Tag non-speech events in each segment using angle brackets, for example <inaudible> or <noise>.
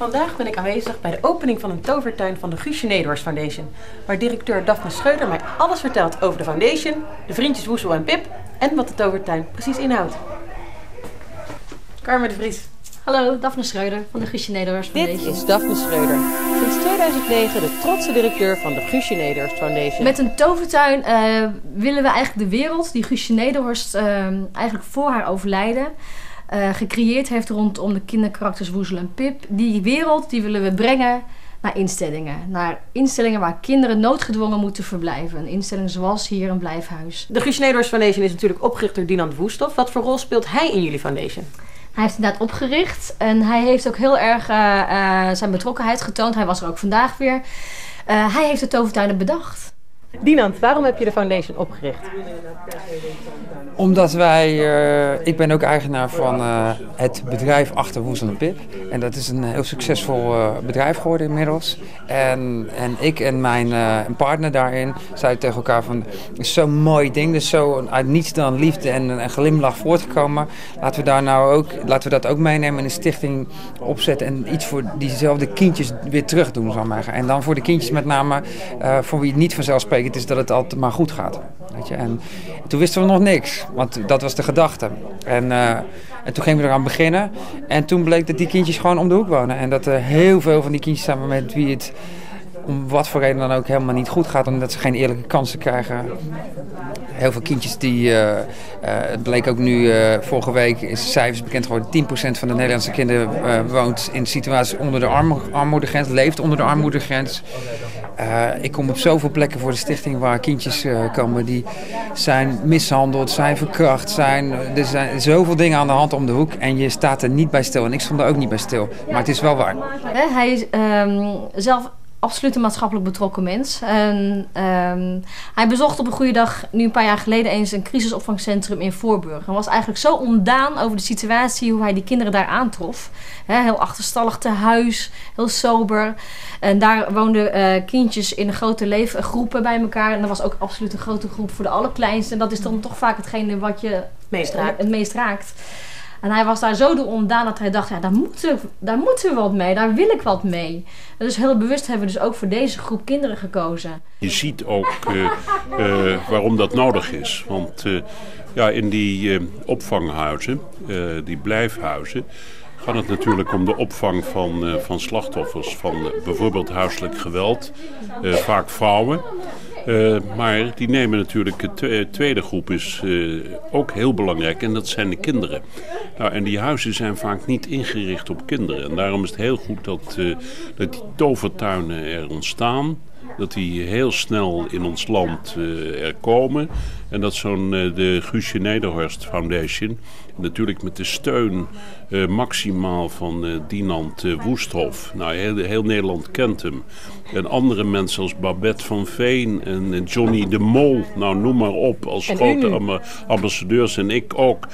Vandaag ben ik aanwezig bij de opening van een tovertuin van de Guusje Nederhorst Foundation. Waar directeur Daphne Scheuder mij alles vertelt over de foundation, de vriendjes Woesel en Pip en wat de tovertuin precies inhoudt. Carmen de Vries. Hallo, Daphne Schreuder van de Guusje Nederhorst Dit Foundation. is Daphne Schreuder. Sinds 2009 de trotse directeur van de Guusje Nederhorst Foundation. Met een tovertuin eh, willen we eigenlijk de wereld die Guusje Nederhorst eh, eigenlijk voor haar overlijden eh, gecreëerd heeft rondom de kinderkarakters Woezel en Pip. Die wereld die willen we brengen naar instellingen. Naar instellingen waar kinderen noodgedwongen moeten verblijven. Instellingen zoals hier een blijfhuis. De Guusje Nederhorst Foundation is natuurlijk opgericht door Dinant Woesthoff. Wat voor rol speelt hij in jullie foundation? Hij heeft inderdaad opgericht en hij heeft ook heel erg eh, eh, zijn betrokkenheid getoond. Hij was er ook vandaag weer. Hij heeft de tovertuinen bedacht. Dinant, waarom heb je de foundation opgericht? Omdat wij, eh, ik ben ook eigenaar van eh, het bedrijf achter Woezel en Pip. En dat is een heel succesvol eh, bedrijf geworden inmiddels. En, en ik en mijn partner daarin zeiden tegen elkaar van, is zo'n mooi ding, dus zo uit niets dan liefde en een glimlach voortgekomen. Laten we, daar nou ook, laten we dat ook meenemen in een stichting opzetten en iets voor diezelfde kindjes weer terug doen, zal. En dan voor de kindjes met name, voor wie het niet vanzelfsprekend is dat het altijd maar goed gaat. Weet je? En toen wisten we nog niks, want dat was de gedachte. En, eh, en toen gingen we eraan beginnen. En toen bleek dat die kindjes gewoon om de hoek wonen. En dat er heel veel van die kindjes zijn met wie het om wat voor reden dan ook helemaal niet goed gaat. Omdat ze geen eerlijke kansen krijgen. Heel veel kindjes die, eh, eh, het bleek ook nu vorige week, is cijfers bekend geworden. 10% van de Nederlandse kinderen woont in situaties onder de armo- armoedegrens, leeft onder de armoedegrens. Eh, ik kom op zoveel plekken voor de stichting waar kindjes eh, komen die zijn mishandeld, zijn verkracht, zijn. Er zijn zoveel dingen aan de hand om de hoek en je staat er niet bij stil. En ik stond er ook niet bij stil. Maar het is wel waar. Hij is ehm, zelf absoluut een maatschappelijk betrokken mens. En, ehm, hij bezocht op een goede dag, nu een paar jaar geleden, eens een crisisopvangcentrum in Voorburg. En was eigenlijk zo ontdaan over de situatie, hoe hij die kinderen daar aantrof. Heel achterstallig te huis, heel sober. En daar woonden eh, kindjes in grote leefgroepen bij elkaar. En dat was ook absoluut een grote groep voor de allerkleinste. En dat is dan toch vaak hetgene wat je Meest raakt. het meest raakt. En hij was daar zo door ontdaan dat hij dacht, ja, daar moeten, daar moeten we wat mee, daar wil ik wat mee. Dus heel bewust hebben we dus ook voor deze groep kinderen gekozen. Je ziet ook eh, eh, waarom dat nodig is. Want eh, ja, in die opvanghuizen, die blijfhuizen, gaat het natuurlijk om de opvang van, van slachtoffers van bijvoorbeeld huiselijk geweld, vaak vrouwen. Eh, maar die nemen natuurlijk, de twe- tweede groep is eh, ook heel belangrijk en dat zijn de kinderen. Nou, en die huizen zijn vaak niet ingericht op kinderen. En daarom is het heel goed dat, eh, dat die tovertuinen er ontstaan. Dat die heel snel in ons land eh, er komen. En dat zo'n eh, de Guusje Nederhorst Foundation, natuurlijk met de steun eh, maximaal van Dinant Woesthof. Nou, heel, heel Nederland kent hem. En andere mensen als Babette van Veen en Johnny de Mol, nou noem maar op, als En grote ambassadeurs en ik ook.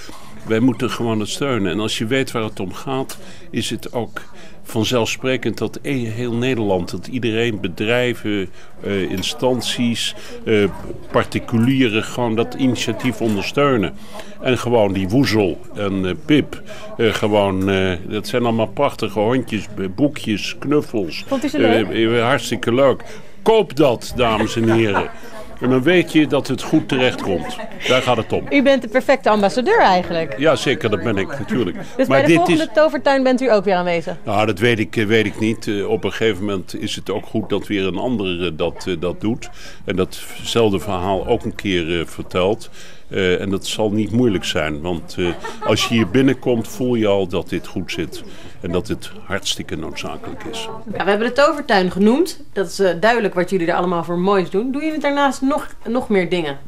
Wij moeten gewoon het steunen. En als je weet waar het om gaat, is het ook vanzelfsprekend dat e- heel Nederland, dat iedereen, bedrijven, eh, instanties, eh, particulieren, gewoon dat initiatief ondersteunen. En gewoon die woezel en eh, Pip, gewoon, dat zijn allemaal prachtige hondjes, boekjes, knuffels. Vond u ze leuk? Hartstikke leuk. Koop dat, dames en heren. <laughs> En dan weet je dat het goed terechtkomt. Daar gaat het om. U bent de perfecte ambassadeur eigenlijk. Ja, zeker, dat ben ik natuurlijk. Dus bij de volgende tovertuin bent u ook weer aanwezig. Nou, dat weet ik, eh, weet ik niet. Eh, Op een gegeven moment is het ook goed dat weer een ander eh, dat, dat doet. En datzelfde verhaal ook een keer vertelt. Eh, en dat zal niet moeilijk zijn. Want eh, als je hier binnenkomt, voel je al dat dit goed zit. En dat het hartstikke noodzakelijk is. Ja, we hebben de tovertuin genoemd. Dat is eh, duidelijk wat jullie er allemaal voor moois doen. Doen jullie daarnaast nog, nog meer dingen?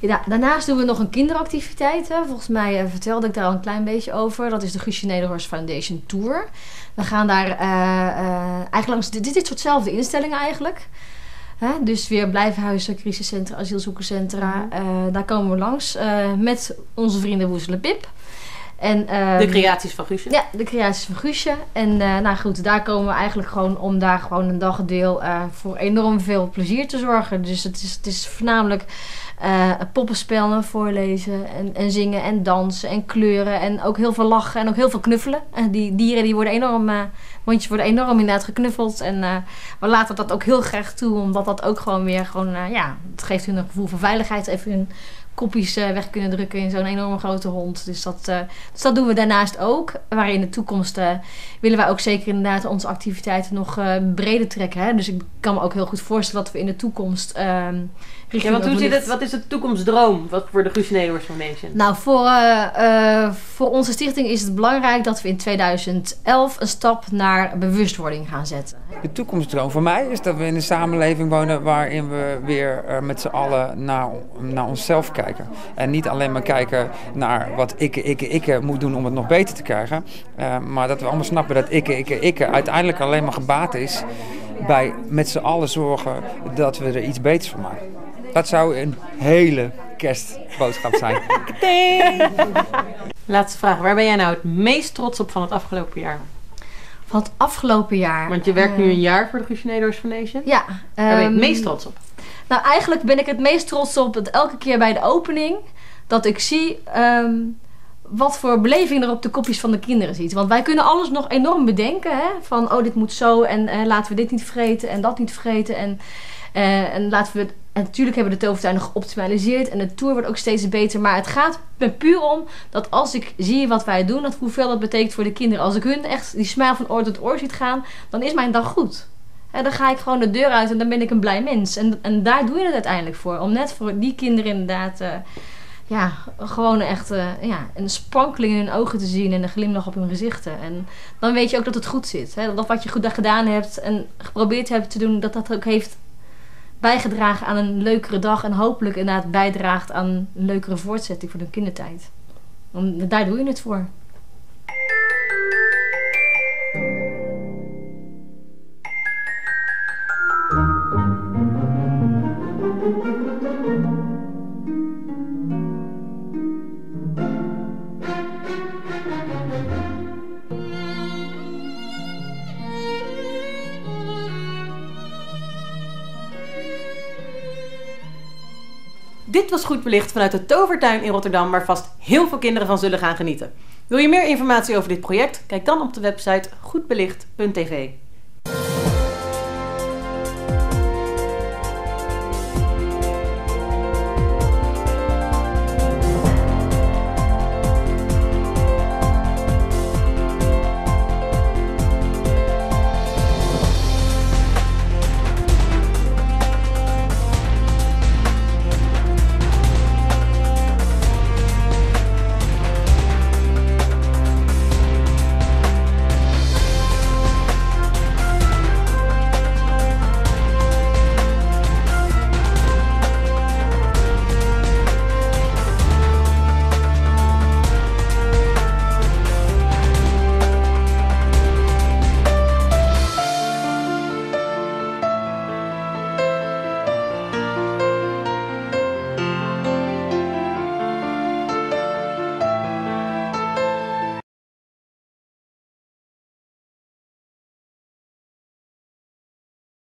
Ja, daarnaast doen we nog een kinderactiviteit. Hè. Volgens mij vertelde ik daar al een klein beetje over. Dat is de Guusje Nederhorst Foundation Tour. We gaan daar eh, eh, eigenlijk langs dit, dit soortzelfde instellingen eigenlijk. Hè, dus weer blijfhuizen, crisiscentra, asielzoekerscentra. Eh, daar komen we langs eh, met onze vrienden Woezel en Pip. En, ehm, De creaties van Guusje. Ja, de creaties van Guusje. En eh, nou goed, daar komen we eigenlijk gewoon om daar gewoon een dagdeel voor enorm veel plezier te zorgen. Dus het is, het is voornamelijk eh poppenspellen voorlezen en, en zingen en dansen en kleuren. En ook heel veel lachen en ook heel veel knuffelen. En die dieren die worden enorm, mondjes worden enorm inderdaad geknuffeld. En eh, we laten dat ook heel graag toe, omdat dat ook gewoon weer gewoon, eh, ja, het geeft hun een gevoel van veiligheid. Even hun kopjes eh, weg kunnen drukken in zo'n enorme grote hond. Dus dat, eh, dus dat doen we daarnaast ook. Maar in de toekomst eh, willen wij ook zeker inderdaad onze activiteiten nog eh, breder trekken. Hè? Dus ik kan me ook heel goed voorstellen dat we in de toekomst ehm Ja, richting want hoe ook zit wellicht- het, wat is de toekomstdroom wat voor de Guusje Nederlands Foundation? Nou, voor, eh, eh, voor onze stichting is het belangrijk dat we in 2011 een stap naar bewustwording gaan zetten. De toekomstdroom voor mij is dat we in een samenleving wonen waarin we weer eh, met z'n allen naar, naar onszelf kijken. En niet alleen maar kijken naar wat ik, ik, ik moet doen om het nog beter te krijgen. eh, maar dat we allemaal snappen dat ik, ik, ik uiteindelijk alleen maar gebaat is bij met z'n allen zorgen dat we er iets beters van maken. Dat zou een hele kerstboodschap zijn. <laughs> Laatste vraag. Waar ben jij nou het meest trots op van het afgelopen jaar? Van het afgelopen jaar. Want je werkt nu Eh, een jaar voor de Nederlands Foundation. Ja. Waar ben je het ehm, meest trots op? Nou, eigenlijk ben ik het meest trots op dat elke keer bij de opening dat ik zie ehm, wat voor beleving er op de kopjes van de kinderen zit. Want wij kunnen alles nog enorm bedenken. Hè? Van, oh, dit moet zo en eh, laten we dit niet vergeten en dat niet vergeten. En, eh, en laten we... En natuurlijk hebben we de tovertuin geoptimaliseerd en de tour wordt ook steeds beter. Maar het gaat me puur om dat als ik zie wat wij doen, dat hoeveel dat betekent voor de kinderen. Als ik hun echt die smile van oor tot oor ziet gaan, dan is mijn dag goed. Hè, dan ga ik gewoon de deur uit en dan ben ik een blij mens. En, en daar doe je het uiteindelijk voor. Om net voor die kinderen inderdaad... eh, ja, gewoon echt eh, ja, een sprankeling in hun ogen te zien en een glimlach op hun gezichten. En dan weet je ook dat het goed zit. Hè? Dat wat je goed gedaan hebt en geprobeerd hebt te doen, dat dat ook heeft bijgedragen aan een leukere dag. En hopelijk inderdaad bijdraagt aan een leukere voortzetting voor de kindertijd. Daar doe je het voor. Dit was goed belicht vanuit de Tovertuin in Rotterdam, waar vast heel veel kinderen van zullen gaan genieten. Wil je meer informatie over dit project? Kijk dan op de website goedbelicht.tv.